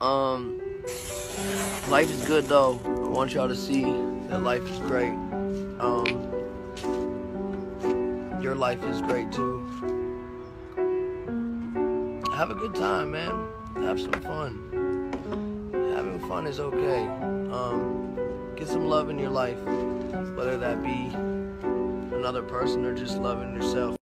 Um, life is good though. I want y'all to see that life is great. Um, your life is great too. Have a good time, man. Have some fun. Having fun is okay. Um, get some love in your life, whether that be another person or just loving yourself.